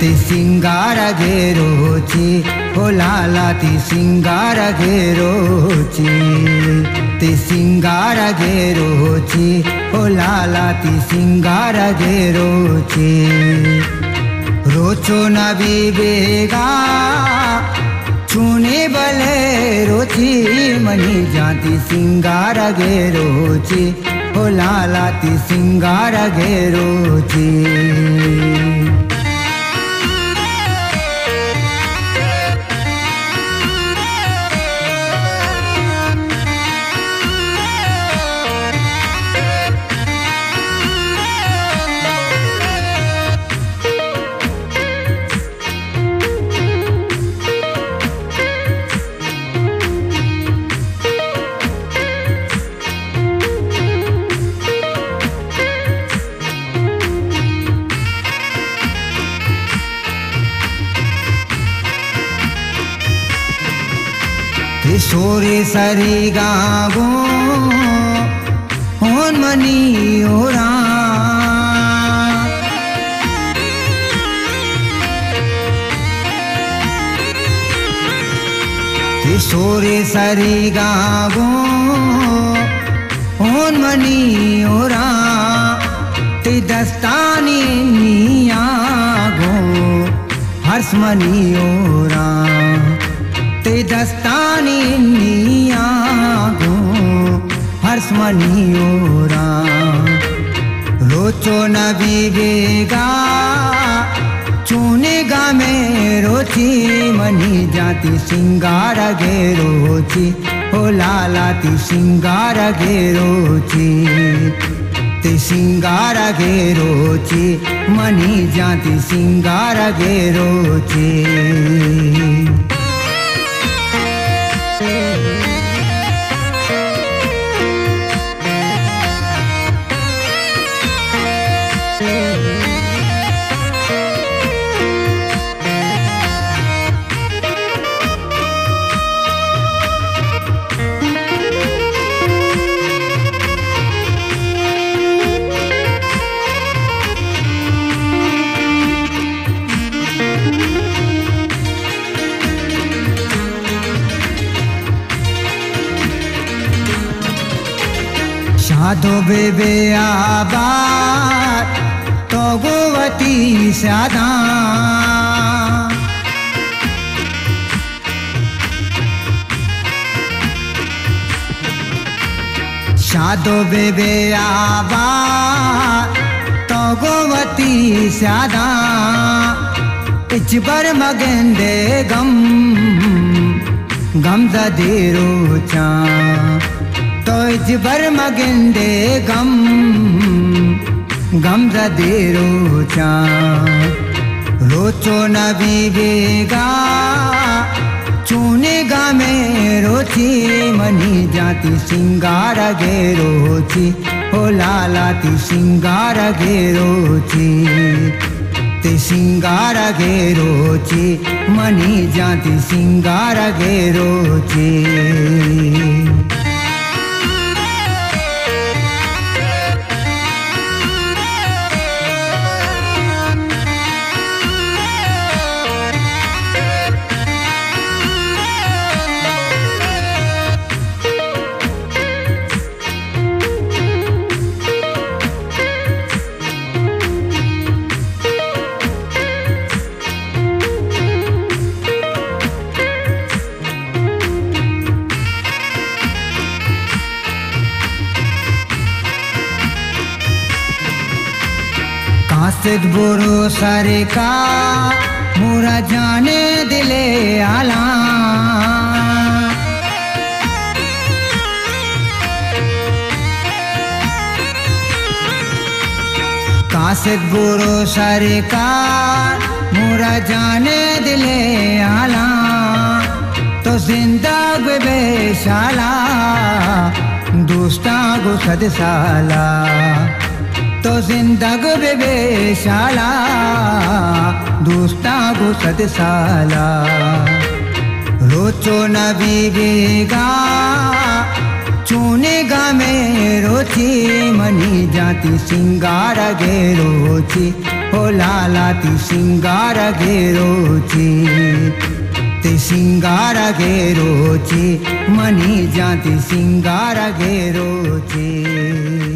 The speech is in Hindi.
ती सिंगार घेरोची हो लाला ती सिंगार घेरोची ती सिंगार घेरोची हो लाला ती सिंगार घेरोची रोचो नबी बेगा छूने बले रोची. मनी जाती सिंगार घेरोची हो लाला ती सिंगार घेरोची सोरे सरी गागो होन मनी ओरा। सोरे सरी गागो होन मनी ओरा। ते दस्तानी निया गो हर्ष मनी ओरा। दस्तानी निया गो हर्ष मनी ओरा रोचो बेगा चूने गा में रोची, मनी जाती सिंगार गे रोची हो लाला ती सिंगार गे रोची। ते सिंगार गे रोची, मनी जाती सिंगार गे रोची। साधो बेबे आबाद तो गोवती सादा साधो बेबे तो गोवती सादा इचबर मगंदे गम गम जदीरो चा तोज बर मगिंदे गम गम जदे रोचा रोचो नबी बेगा चूने गा में रोची मनी जाती सिंगार गे रोची हो लाला ती सिंगार गे रोची। ते सिंगार गे रोची मनी जाती सिंगार गे रोची कासिद बुरो सरे का मुरा जाने दिले आला। कासिद बुरो सरे का मुरा जाने दिले आला। तो ज़िंदा बेशाला दोस्ता गो सद साला तो जिंदग बेशाला दोस्ता गो सद साला रोचो नबी बेगा सोने में रोची मनी जाती सिंगार गे रोची हो लालाती सिंगार गे रोची ते सिंगार गे रोची मनी जाती सिंगार गे रोची